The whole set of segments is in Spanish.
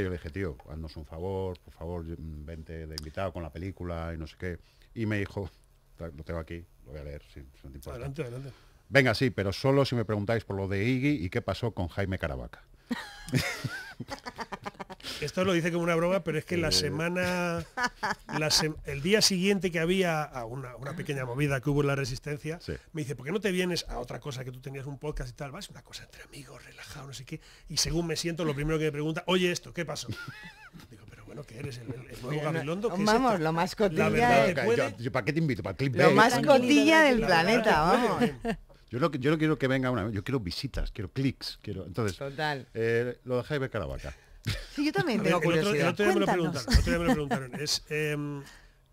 yo le dije, tío, haznos un favor, por favor, mm, vente de invitado con la película y no sé qué. Y me dijo, lo tengo aquí, lo voy a leer, si no te importa. Adelante, adelante. Venga, sí, pero solo si me preguntáis por lo de Iggy y qué pasó con Jaime Caravaca. Esto lo dice como una broma, pero es que la Eh. semana, la sem- el día siguiente que había a una, una pequeña movida que hubo en la resistencia, Sí. me dice, ¿por qué no te vienes a otra cosa que tú tenías un podcast y tal? Vas, una cosa entre amigos, relajado, no sé qué. Y según me siento, lo primero que me pregunta, oye esto, ¿qué pasó? Digo, pero bueno, ¿qué eres? ¿El, el- el nuevo no- Gabilondo? ¿Qué es vamos, lo más La cotilla verdad, de- ¿te Yo- puede? yo, ¿Para qué te invito? ¿Para clip Lo más cotilla del La verdad, planeta, vamos. Yo lo que yo no quiero que venga una, yo quiero visitas, quiero clics, quiero. Entonces, Total. eh, lo de Jaime Caravaca. Sí, yo también tengo el curiosidad. otro el otro día me lo preguntaron. Es, em,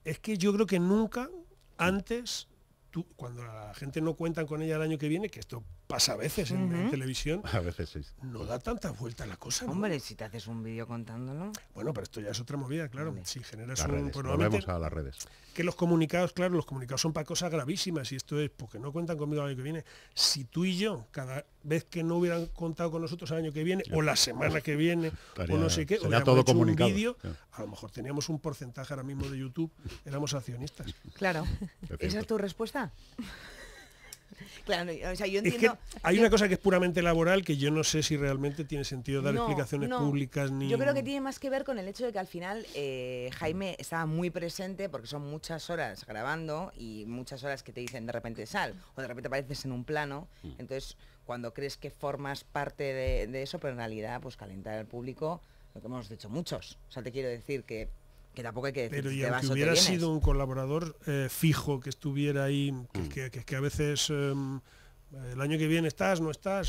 es que yo creo que nunca antes, tú, cuando la gente no cuentan con ella el año que viene, que esto pasa a veces en, en televisión, A veces sí. no da tanta vuelta la cosa. ¿no? Hombre, si te haces un vídeo contándolo. Bueno, pero esto ya es otra movida, claro. Si generas Las un... redes, a las redes. que los comunicados, claro, los comunicados son para cosas gravísimas y esto es porque no cuentan conmigo el año que viene. Si tú y yo, cada vez que no hubieran contado con nosotros el año que viene, o la semana que viene, Estaría- o no sé qué, sería hubiéramos todo hecho comunicado, un vídeo, sí. a lo mejor teníamos un porcentaje ahora mismo de YouTube, éramos accionistas. Claro. Es ¿Esa es tu respuesta? claro, no, o sea, yo Es que entiendo... hay yo- una cosa que es puramente laboral que yo no sé si realmente tiene sentido dar No, explicaciones no. públicas ni... Yo creo que tiene más que ver con el hecho de que al final eh, Jaime estaba muy presente porque son muchas horas grabando y muchas horas que te dicen de repente sal o de repente apareces en un plano. Mm. Entonces, cuando crees que formas parte de, de eso, pero en realidad, pues calentar al público, lo que hemos dicho muchos. O sea, te quiero decir que, que tampoco hay que decir Pero si y aunque hubiera sido un colaborador eh, fijo que estuviera ahí, que, que- que- que a veces em, el año que viene estás, no estás,